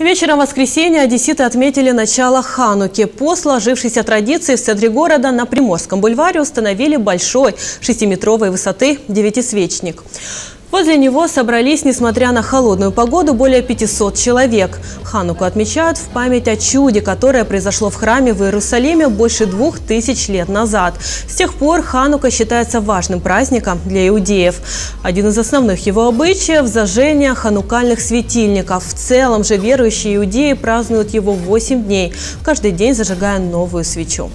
Вечером воскресенья одесситы отметили начало Хануки. По сложившейся традиции в центре города на Приморском бульваре установили большой шестиметровой высоты девятисвечник. Возле него собрались, несмотря на холодную погоду, более 500 человек. Хануку отмечают в память о чуде, которое произошло в храме в Иерусалиме больше двух тысяч лет назад. С тех пор Ханука считается важным праздником для иудеев. Один из основных его обычаев – зажжение ханукальных светильников. В целом же верующие иудеи празднуют его 8 дней, каждый день зажигая новую свечу.